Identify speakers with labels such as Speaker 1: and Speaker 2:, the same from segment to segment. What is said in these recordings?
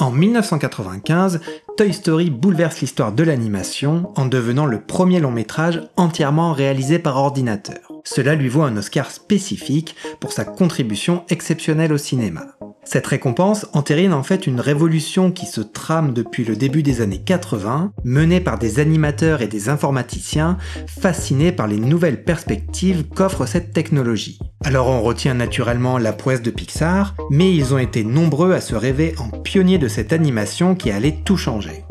Speaker 1: En 1995, Toy Story bouleverse l'histoire de l'animation en devenant le premier long métrage entièrement réalisé par ordinateur. Cela lui vaut un Oscar spécifique pour sa contribution exceptionnelle au cinéma. Cette récompense entérine en fait une révolution qui se trame depuis le début des années 80, menée par des animateurs et des informaticiens fascinés par les nouvelles perspectives qu'offre cette technologie. Alors on retient naturellement la prouesse de Pixar, mais ils ont été nombreux à se rêver en pionniers de cette animation qui allait tout changer.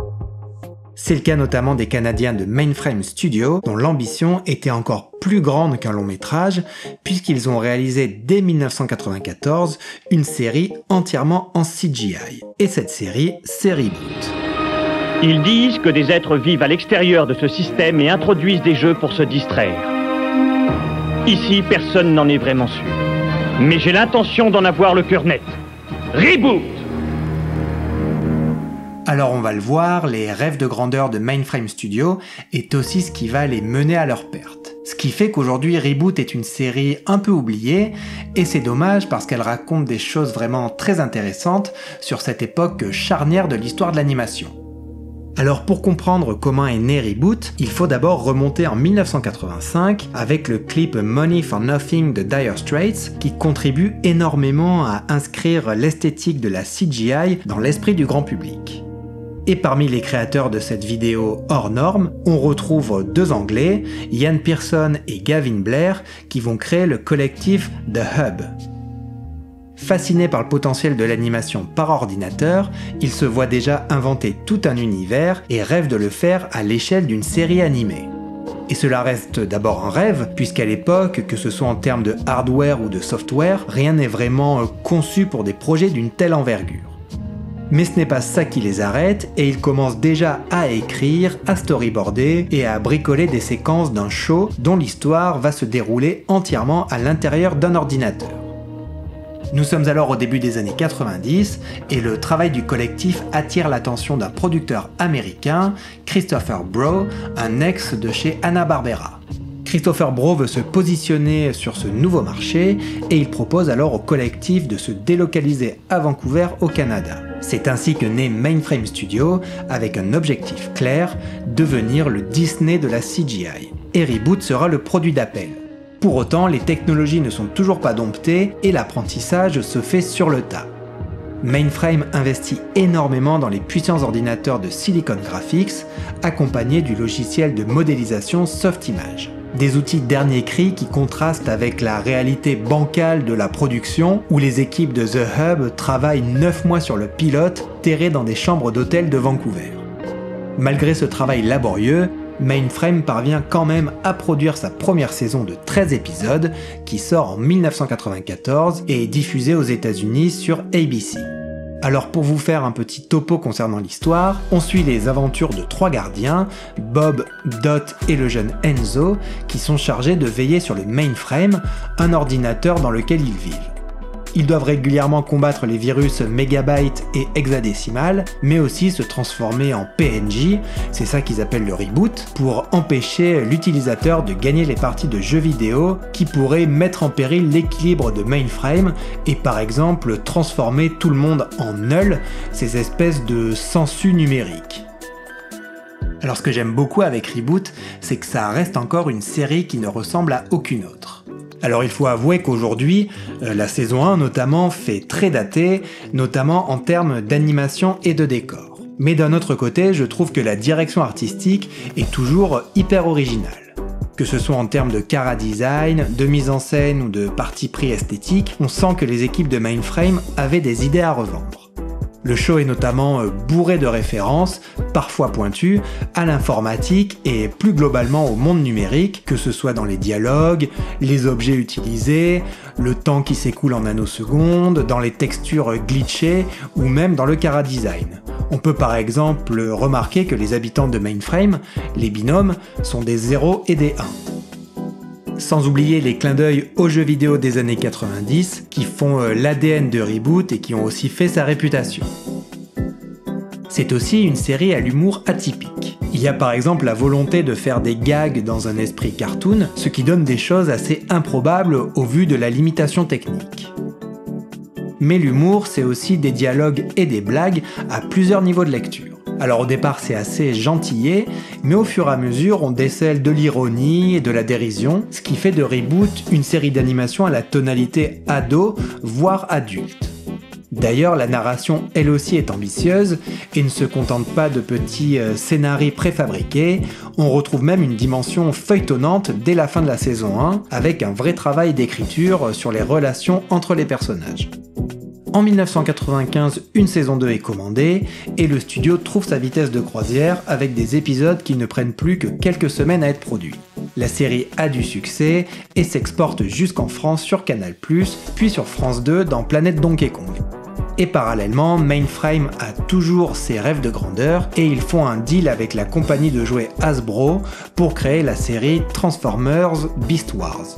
Speaker 1: C'est le cas notamment des Canadiens de Mainframe Studio, dont l'ambition était encore plus grande qu'un long métrage, puisqu'ils ont réalisé dès 1994 une série entièrement en CGI. Et cette série, c'est Reboot.
Speaker 2: Ils disent que des êtres vivent à l'extérieur de ce système et introduisent des jeux pour se distraire. Ici, personne n'en est vraiment sûr. Mais j'ai l'intention d'en avoir le cœur net. Reboot
Speaker 1: alors on va le voir, les rêves de grandeur de Mainframe Studio est aussi ce qui va les mener à leur perte. Ce qui fait qu'aujourd'hui Reboot est une série un peu oubliée, et c'est dommage parce qu'elle raconte des choses vraiment très intéressantes sur cette époque charnière de l'histoire de l'animation. Alors pour comprendre comment est né Reboot, il faut d'abord remonter en 1985 avec le clip Money for Nothing de Dire Straits qui contribue énormément à inscrire l'esthétique de la CGI dans l'esprit du grand public. Et parmi les créateurs de cette vidéo hors norme, on retrouve deux Anglais, Ian Pearson et Gavin Blair, qui vont créer le collectif The Hub. Fascinés par le potentiel de l'animation par ordinateur, ils se voient déjà inventer tout un univers et rêvent de le faire à l'échelle d'une série animée. Et cela reste d'abord un rêve, puisqu'à l'époque, que ce soit en termes de hardware ou de software, rien n'est vraiment conçu pour des projets d'une telle envergure. Mais ce n'est pas ça qui les arrête et ils commencent déjà à écrire, à storyboarder et à bricoler des séquences d'un show dont l'histoire va se dérouler entièrement à l'intérieur d'un ordinateur. Nous sommes alors au début des années 90 et le travail du collectif attire l'attention d'un producteur américain, Christopher Bro, un ex de chez Hanna-Barbera. Christopher Bro veut se positionner sur ce nouveau marché et il propose alors au collectif de se délocaliser à Vancouver au Canada. C'est ainsi que naît Mainframe Studio avec un objectif clair, devenir le Disney de la CGI. Et Reboot sera le produit d'appel. Pour autant, les technologies ne sont toujours pas domptées et l'apprentissage se fait sur le tas. Mainframe investit énormément dans les puissants ordinateurs de Silicon Graphics, accompagnés du logiciel de modélisation Softimage. Des outils dernier cri qui contrastent avec la réalité bancale de la production où les équipes de The Hub travaillent 9 mois sur le pilote terré dans des chambres d'hôtel de Vancouver. Malgré ce travail laborieux, Mainframe parvient quand même à produire sa première saison de 13 épisodes qui sort en 1994 et est diffusée aux États-Unis sur ABC. Alors pour vous faire un petit topo concernant l'histoire, on suit les aventures de trois gardiens, Bob, Dot et le jeune Enzo, qui sont chargés de veiller sur le mainframe, un ordinateur dans lequel ils vivent. Ils doivent régulièrement combattre les virus mégabyte et hexadécimal, mais aussi se transformer en PNJ, c'est ça qu'ils appellent le reboot, pour empêcher l'utilisateur de gagner les parties de jeux vidéo qui pourraient mettre en péril l'équilibre de mainframe et par exemple transformer tout le monde en null, ces espèces de sensu numériques. Alors ce que j'aime beaucoup avec Reboot, c'est que ça reste encore une série qui ne ressemble à aucune autre. Alors il faut avouer qu'aujourd'hui, euh, la saison 1 notamment fait très daté, notamment en termes d'animation et de décor. Mais d'un autre côté, je trouve que la direction artistique est toujours hyper originale. Que ce soit en termes de cara design, de mise en scène ou de parti pris esthétique, on sent que les équipes de Mainframe avaient des idées à revendre. Le show est notamment euh, bourré de références, parfois pointues, à l'informatique et plus globalement au monde numérique, que ce soit dans les dialogues, les objets utilisés, le temps qui s'écoule en nanosecondes, dans les textures glitchées ou même dans le cara design. On peut par exemple remarquer que les habitants de Mainframe, les binômes, sont des 0 et des 1. Sans oublier les clins d'œil aux jeux vidéo des années 90 qui font euh, l'ADN de Reboot et qui ont aussi fait sa réputation. C'est aussi une série à l'humour atypique. Il y a par exemple la volonté de faire des gags dans un esprit cartoon, ce qui donne des choses assez improbables au vu de la limitation technique. Mais l'humour, c'est aussi des dialogues et des blagues à plusieurs niveaux de lecture. Alors au départ c'est assez gentillé, mais au fur et à mesure on décèle de l'ironie et de la dérision, ce qui fait de Reboot une série d'animation à la tonalité ado, voire adulte. D'ailleurs, la narration, elle aussi, est ambitieuse et ne se contente pas de petits euh, scénarios préfabriqués. On retrouve même une dimension feuilletonnante dès la fin de la saison 1, avec un vrai travail d'écriture sur les relations entre les personnages. En 1995, une saison 2 est commandée et le studio trouve sa vitesse de croisière avec des épisodes qui ne prennent plus que quelques semaines à être produits. La série a du succès et s'exporte jusqu'en France sur Canal+, puis sur France 2 dans Planète Donkey Kong. Et parallèlement, Mainframe a toujours ses rêves de grandeur et ils font un deal avec la compagnie de jouets Hasbro pour créer la série Transformers Beast Wars.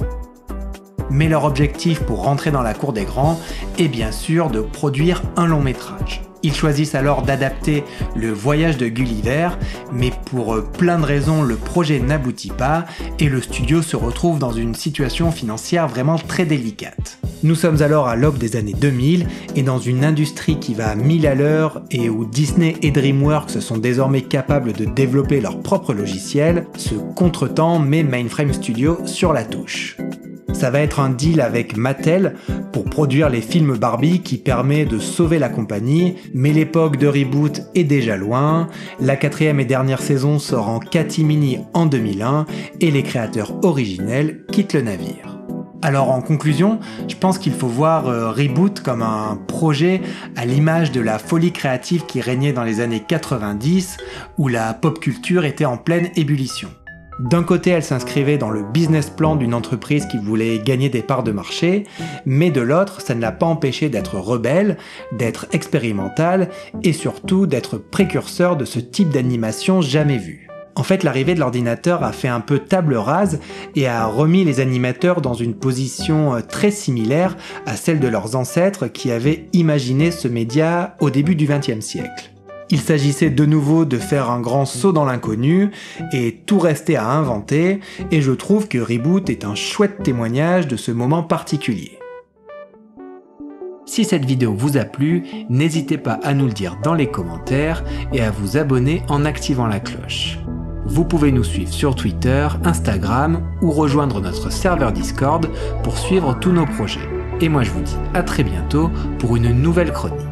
Speaker 1: Mais leur objectif pour rentrer dans la cour des grands est bien sûr de produire un long métrage. Ils choisissent alors d'adapter le voyage de Gulliver, mais pour euh, plein de raisons, le projet n'aboutit pas et le studio se retrouve dans une situation financière vraiment très délicate. Nous sommes alors à l'aube des années 2000 et dans une industrie qui va à mille à l'heure et où Disney et DreamWorks sont désormais capables de développer leur propre logiciel, ce contretemps met Mainframe Studio sur la touche. Ça va être un deal avec Mattel pour produire les films Barbie qui permet de sauver la compagnie, mais l'époque de reboot est déjà loin. La quatrième et dernière saison sort en catimini en 2001 et les créateurs originels quittent le navire. Alors en conclusion, je pense qu'il faut voir euh, Reboot comme un projet à l'image de la folie créative qui régnait dans les années 90 où la pop culture était en pleine ébullition. D'un côté, elle s'inscrivait dans le business plan d'une entreprise qui voulait gagner des parts de marché, mais de l'autre, ça ne l'a pas empêché d'être rebelle, d'être expérimentale et surtout d'être précurseur de ce type d'animation jamais vu. En fait, l'arrivée de l'ordinateur a fait un peu table rase et a remis les animateurs dans une position euh, très similaire à celle de leurs ancêtres qui avaient imaginé ce média au début du XXe siècle. Il s'agissait de nouveau de faire un grand saut dans l'inconnu et tout restait à inventer, et je trouve que Reboot est un chouette témoignage de ce moment particulier. Si cette vidéo vous a plu, n'hésitez pas à nous le dire dans les commentaires et à vous abonner en activant la cloche. Vous pouvez nous suivre sur Twitter, Instagram ou rejoindre notre serveur Discord pour suivre tous nos projets. Et moi je vous dis à très bientôt pour une nouvelle chronique.